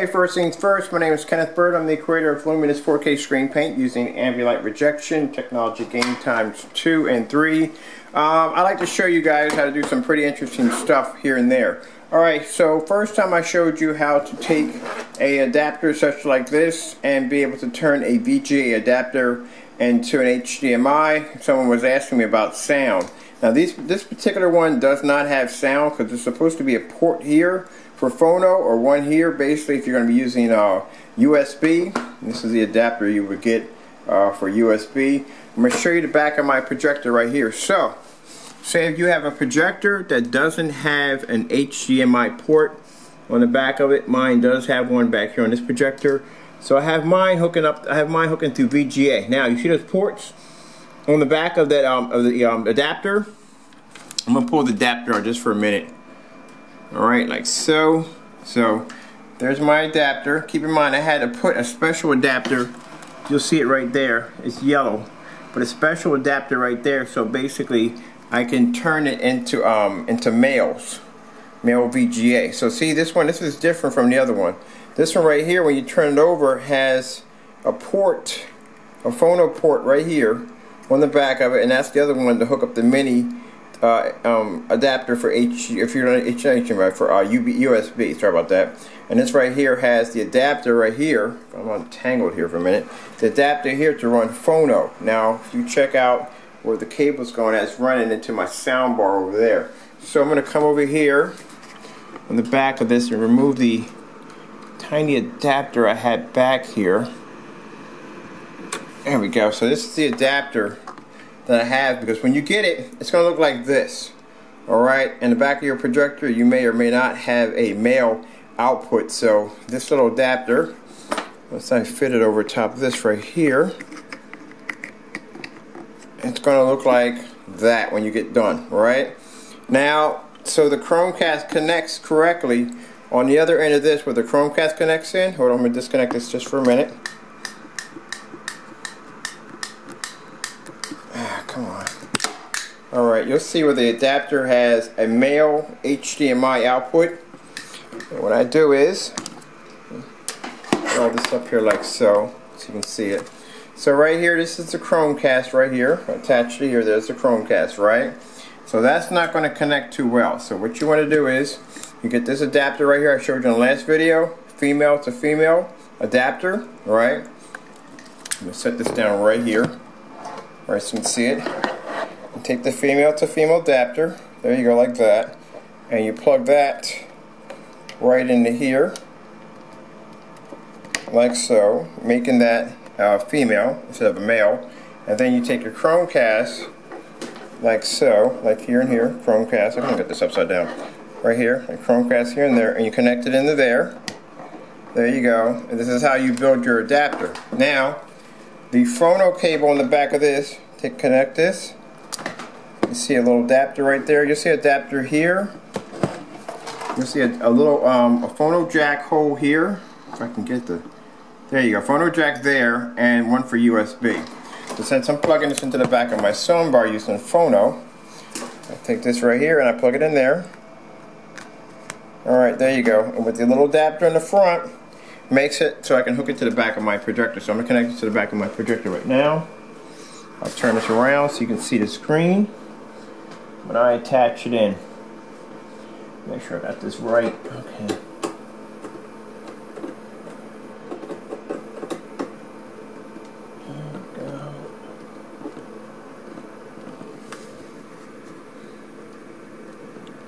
Hey, first things first, my name is Kenneth Bird. I'm the creator of Luminous 4K Screen Paint using Ambient Rejection, Technology Gain Times 2 and 3. Um, I like to show you guys how to do some pretty interesting stuff here and there. Alright, so first time I showed you how to take a adapter such like this and be able to turn a VGA adapter into an HDMI. Someone was asking me about sound. Now these, this particular one does not have sound because there's supposed to be a port here for phono or one here. Basically if you're going to be using uh, USB this is the adapter you would get uh, for USB I'm going to show you the back of my projector right here. So say if you have a projector that doesn't have an HDMI port on the back of it mine does have one back here on this projector. So I have mine hooking up I have mine hooking through VGA now you see those ports on the back of that um, of the um, adapter? I'm gonna pull the adapter out just for a minute Alright, like so. So, there's my adapter. Keep in mind, I had to put a special adapter. You'll see it right there. It's yellow. But a special adapter right there, so basically, I can turn it into um, into males. Male VGA. So see, this one, this is different from the other one. This one right here, when you turn it over, has a port, a phono port right here on the back of it, and that's the other one to hook up the mini uh, um, adapter for H if you're not on HDMI for uh, UB, USB. Sorry about that. And this right here has the adapter right here. I'm untangled here for a minute. The adapter here to run phono. Now, if you check out where the cable's going, it's running into my sound bar over there. So I'm going to come over here on the back of this and remove the tiny adapter I had back here. There we go. So this is the adapter that I have because when you get it, it's going to look like this. Alright, in the back of your projector, you may or may not have a male output. So this little adapter, let's I fit it over top of this right here. It's going to look like that when you get done, right? Now, so the Chromecast connects correctly on the other end of this where the Chromecast connects in. Hold on, I'm going to disconnect this just for a minute. You'll see where the adapter has a male HDMI output. And what I do is, all this up here like so, so you can see it. So right here, this is the Chromecast right here, attached to here, there's the Chromecast, right? So that's not going to connect too well. So what you want to do is, you get this adapter right here I showed you in the last video, female to female adapter, right? I'm going to set this down right here, right so you can see it take the female to female adapter. There you go like that. And you plug that right into here like so making that uh, female instead of a male. And then you take your Chromecast like so like here and here Chromecast. I can get this upside down. Right here and Chromecast here and there and you connect it into there. There you go. And this is how you build your adapter. Now the phono cable on the back of this to connect this you see a little adapter right there. You see adapter here. You see a, a little um, a phono jack hole here. If I can get the, there you go, phono jack there, and one for USB. So since I'm plugging this into the back of my soundbar using phono, I take this right here and I plug it in there. Alright, there you go. And with the little adapter in the front, makes it so I can hook it to the back of my projector. So I'm going to connect it to the back of my projector right now. I'll turn this around so you can see the screen when I attach it in. Make sure I got this right. Okay.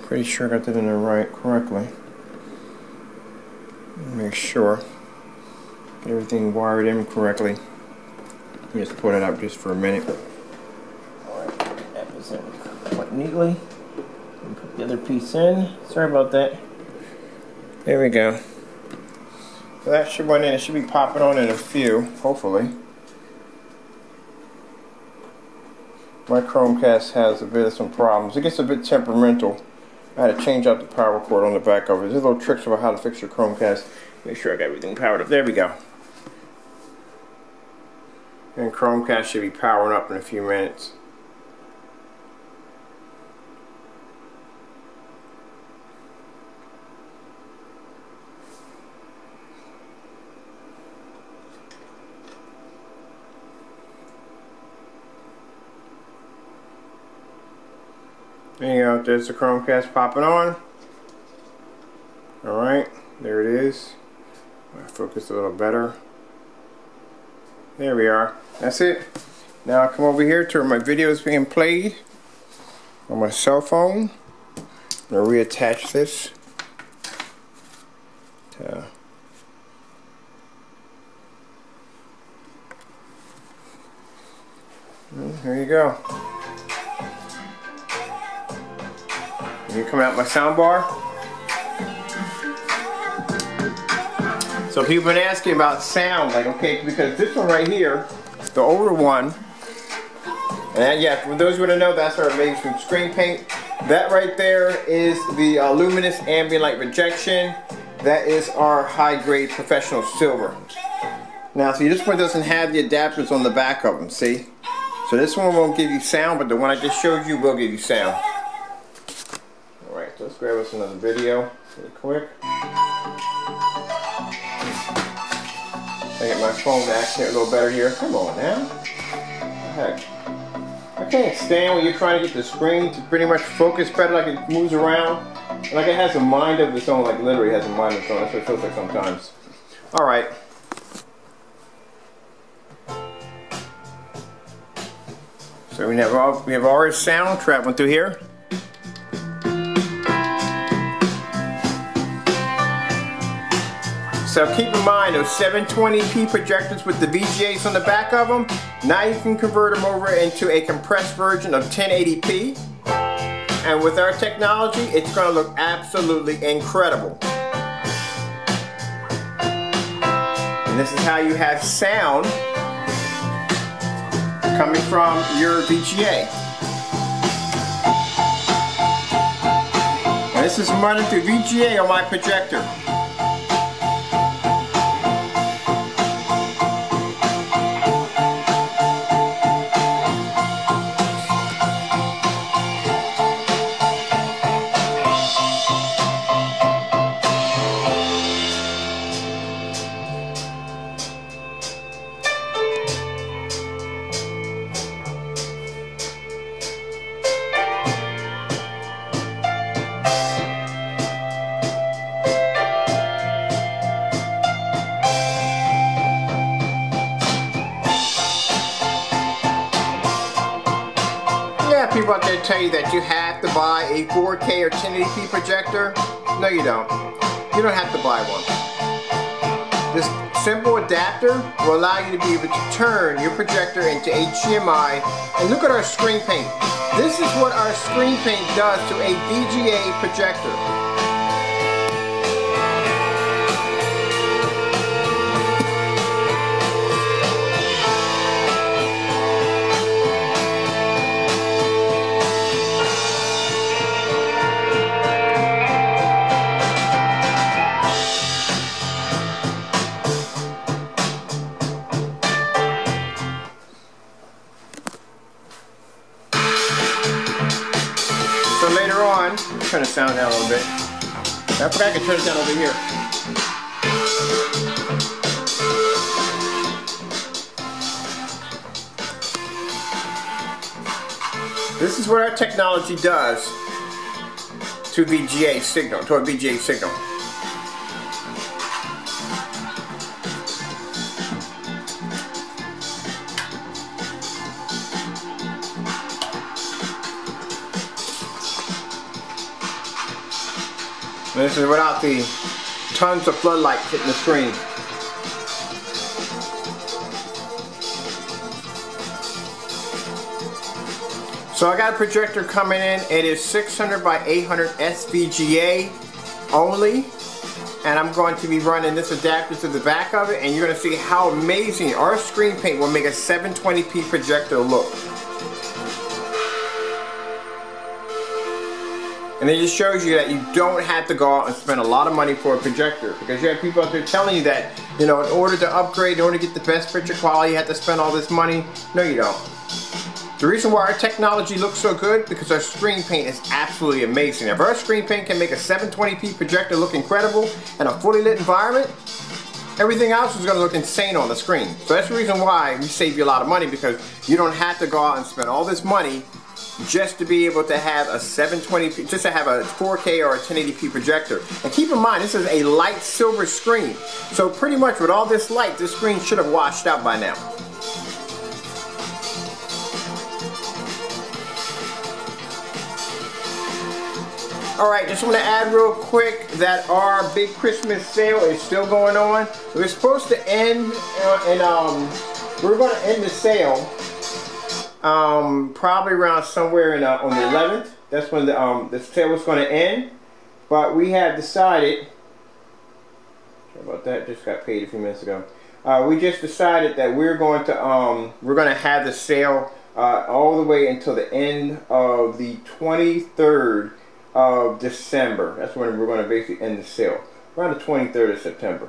Pretty sure I got that in there right correctly. Make sure. Everything wired in correctly. Let me Just put it up just for a minute quite neatly. Put the other piece in. Sorry about that. There we go. So that should went in. It should be popping on in a few, hopefully. My Chromecast has a bit of some problems. It gets a bit temperamental. I had to change out the power cord on the back of it. There's a little tricks about how to fix your Chromecast. Make sure I got everything powered up. There we go. And Chromecast should be powering up in a few minutes. There you go, there's the Chromecast popping on. Alright, there it is. Focus a little better. There we are. That's it. Now I come over here to where my video is being played on my cell phone. I'm going to reattach this. To hmm, there you go. And you come out my sound bar. So people have been asking about sound, like okay, because this one right here, the older one, and yeah, for those who don't know, that's our amazing screen paint. That right there is the uh, luminous ambient light rejection. That is our high grade professional silver. Now, see, this one doesn't have the adapters on the back of them, see? So this one won't give you sound, but the one I just showed you will give you sound. Grab us another video really quick. I get my phone to accent a little better here. Come on now. heck? I can't stand when you're trying to get the screen to pretty much focus better like it moves around. Like it has a mind of its own, like literally has a mind of its own. That's what it feels like sometimes. Alright. So we have all we have our sound traveling through here. So keep in mind those 720p projectors with the VGAs on the back of them, now you can convert them over into a compressed version of 1080p. And with our technology, it's going to look absolutely incredible. And this is how you have sound coming from your VGA. And this is running through VGA on my projector. Tell you that you have to buy a 4K or 1080p projector. No, you don't. You don't have to buy one. This simple adapter will allow you to be able to turn your projector into HDMI. And look at our screen paint. This is what our screen paint does to a VGA projector. Turn the sound down a little bit. I forgot I could turn it down over here. This is what our technology does to VGA signal, to a VGA signal. Without the tons of floodlight hitting the screen. So I got a projector coming in. It is 600 by 800 SVGA only. And I'm going to be running this adapter to the back of it and you're going to see how amazing our screen paint will make a 720p projector look. And it just shows you that you don't have to go out and spend a lot of money for a projector because you have people out there telling you that, you know, in order to upgrade, in order to get the best picture quality, you have to spend all this money. No, you don't. The reason why our technology looks so good because our screen paint is absolutely amazing. If our screen paint can make a 720p projector look incredible in a fully lit environment, everything else is going to look insane on the screen. So that's the reason why we save you a lot of money because you don't have to go out and spend all this money just to be able to have a 720p, just to have a 4K or a 1080p projector. And keep in mind, this is a light silver screen. So pretty much with all this light, this screen should have washed out by now. Alright, just want to add real quick that our big Christmas sale is still going on. We're supposed to end, uh, and um, we're going to end the sale um, probably around somewhere in, uh, on the 11th. That's when the, um, the sale was going to end. But we have decided, sorry about that, just got paid a few minutes ago. Uh, we just decided that we're going to um, we're going to have the sale uh, all the way until the end of the 23rd of December. That's when we're going to basically end the sale. Around the 23rd of September.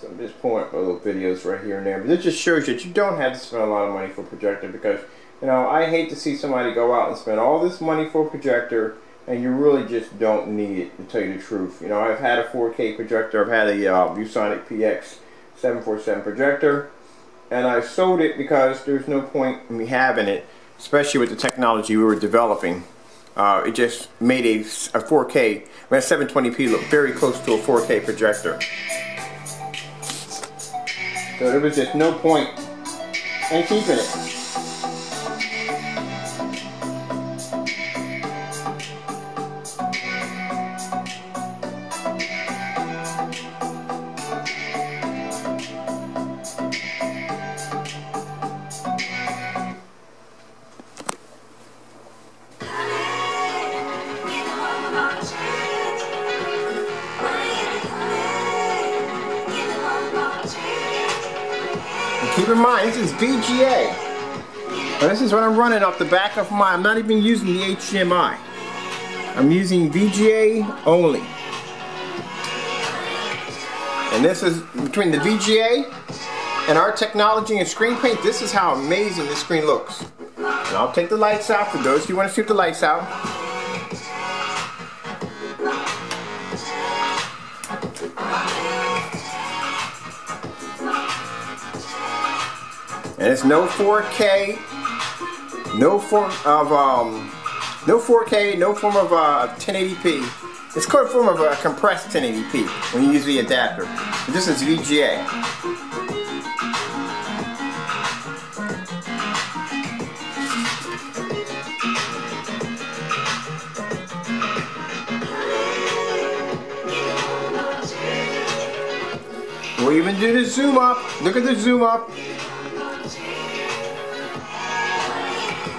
So I'm just pulling up little videos right here and there. But it just shows you that you don't have to spend a lot of money for a projector because, you know, I hate to see somebody go out and spend all this money for a projector and you really just don't need it, to tell you the truth. You know, I've had a 4K projector. I've had a uh, ViewSonic PX 747 projector. And I sold it because there's no point in me having it especially with the technology we were developing. Uh, it just made a, a 4K, I mean, a 720p look very close to a 4K projector. So there was just no point in keeping it. Keep in mind, this is VGA. Now, this is what I'm running off the back of my, I'm not even using the HDMI. I'm using VGA only. And this is between the VGA and our technology and screen paint, this is how amazing this screen looks. And I'll take the lights out for those who want to see the lights out. And it's no 4K, no form of um, no 4K, no form of uh, 1080p. It's called a form of a compressed 1080p when you use the adapter. This is VGA. We'll even do the zoom up. Look at the zoom up.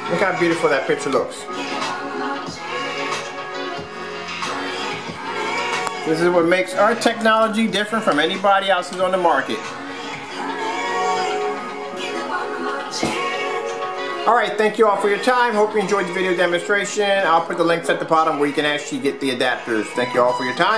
Look how beautiful that picture looks. This is what makes our technology different from anybody else's on the market. Alright, thank you all for your time. Hope you enjoyed the video demonstration. I'll put the links at the bottom where you can actually get the adapters. Thank you all for your time.